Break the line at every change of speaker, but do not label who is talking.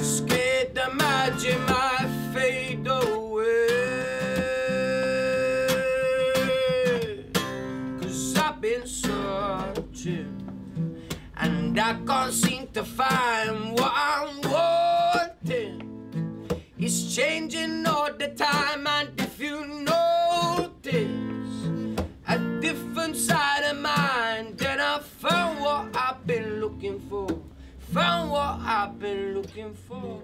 Scared the magic might fade away. Cause I've been searching and I can't seem to find what I'm wanting. It's changing all the time, and found what I've been looking for.